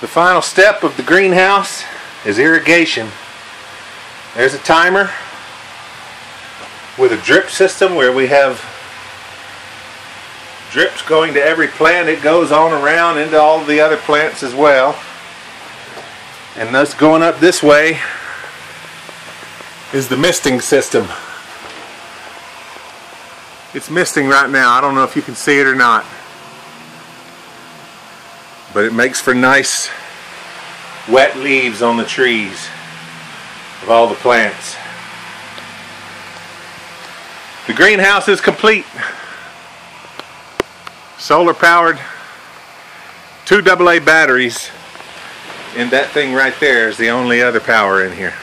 The final step of the greenhouse is irrigation. There's a timer with a drip system where we have drips going to every plant. It goes on around into all the other plants as well. And thus going up this way is the misting system. It's misting right now. I don't know if you can see it or not. But it makes for nice wet leaves on the trees of all the plants. The greenhouse is complete. Solar powered, two AA batteries, and that thing right there is the only other power in here.